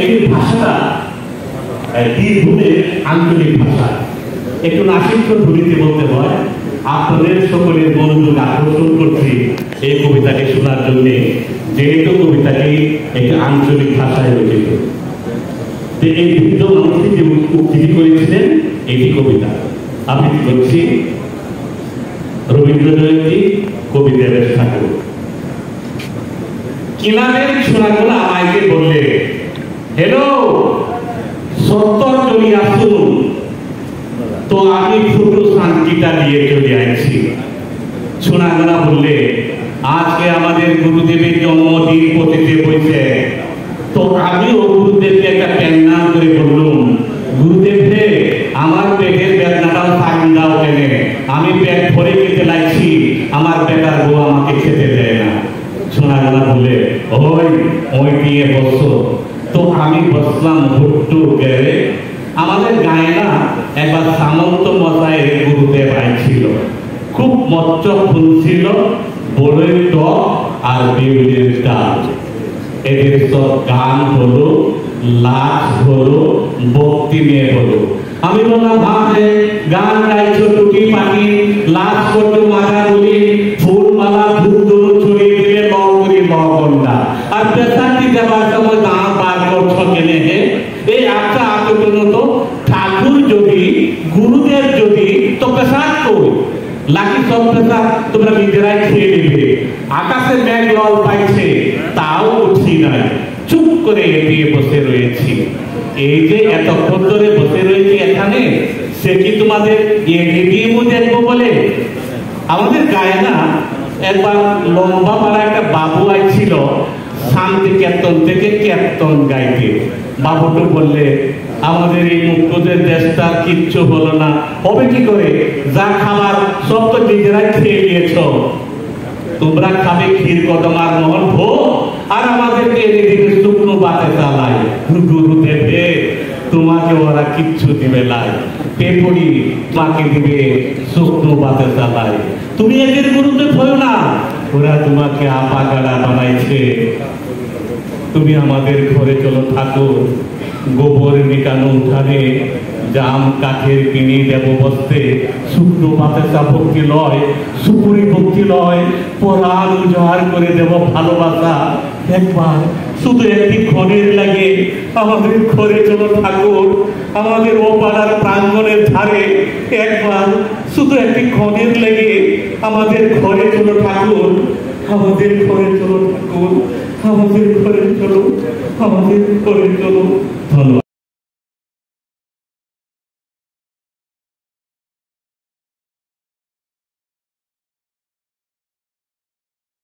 এই ভাষাটা বীরভূমের আঞ্চলিক ভাষা। একটু ধ্বনিতে বলতে হয়, আপনাদের সকলের মনোযোগ আকর্ষণ করছি এই শোনার জন্য, যেহেতু কবিতাটি একটি আঞ্চলিক ভাষায় তো এই বৃদ্ধ মানুষটি যে করেছিলেন, এটি কবিতা। আবৃত্তি করছি রবীন্দ্র জয়ন্তী কবি দেবেশ ঠাকুর কিনারের সোনাগুলো আমাকে বললে হ্যালো সত্তর চলি আসুন তো আমি শুধু শান্তিটা দিয়ে চলে আসছি। সোনাগুলা বললে, আজকে আমাদের গুরুদেবের জন্মদিন পতিতে বইছে। তো আমিও গুরুদেবকে একটা প্যান্নাম করে বললুম, গুরুদেব রে, আমার পেটের বেদনাটাও সাইন দাও কেনে আমি পেট ভরে খেতে লাগছি, আমার বেটার বউ আমাকে খেতে দেয় না। সোনাগুলা বলে ওই ওই দিয়ে বসো। তো আমি বসলাম ভুট্টু গেলে আমাদের গায়ে না একবার সামন্ত মশাইয়ের গুরুদেব আইছিল খুব মচ্চ ফুল ছিল টক আর বিউলির ডাল। এদের সব গান হলো লাশ হলো, ভক্তি নিয়ে হলো। আমি বললাম গান গাইছো টুকি পাখি লাশ করছ মাথা বলি ফুল মালা ছড়িয়ে দিলে করি আর পেশাটি দেওয়ার সময় বার করছ কেনে এই ঠাকুর যদি গুরুদেব যদি তো পেশাদ কই লাকি সব পেশা তোমরা নিজেরাই খেয়ে নেবে। আকাশে মেঘ লল পাইছে, তাও উঠি নাই। চুপ করে এগিয়ে বসে রয়েছি। এই যে এতক্ষণ ধরে বসে রয়েছি এখানে, সে কি তোমাদের এডিএমও দেখব বলে? আমাদের গায়ে না একবার লম্বা পাড়া একটা বাবু আইছিল শান্তি কীর্তন থেকে কীর্তন গাইতে। বাবুটু বললে আমাদের এই মুক্তদের দেশটা কিচ্ছু হলো না। হবে কি করে? যা খাবার সব তো নিজেরাই খেয়ে নিয়েছ। তোমরা খাবে ক্ষীর, কদম আর মোহন ভোগ। আর আমাদেরকে এদিকে শুকনো বাতে চালায়। গুরুদেব হে তোমাকে ওরা কিচ্ছু দিবে লাই পেপড়ি তোমাকে দিবে শুকনো বাতে চালায়। তুমি এদের গুরুদেব হয়েও না। ওরা তোমাকে আপা গাড়া বানাইছে। তুমি আমাদের ঘরে চলো থাকো গোবর মিটানো উঠানে, জাম কাঠের কিনে দেব বসতে শুকনো বাতাসা ভক্তি লয়, সুপুরি ভক্তি লয়, পরাণ উজাড় করে দেব ভালোবাসা। একবার শুধু একটি ঘরের লাগে, আমাদের ঘরে চলো ঠাকুর। আমাদের ও পাড়ার প্রাঙ্গণের ধারে একবার শুধু একটি ক্ষণের লেগে, আমাদের ঘরে চলো ঠাকুর। আমাদের ঘরে চলো ঠাকুর। আমাদের করে চলো আমাদের করে চলো ধন্যবাদ।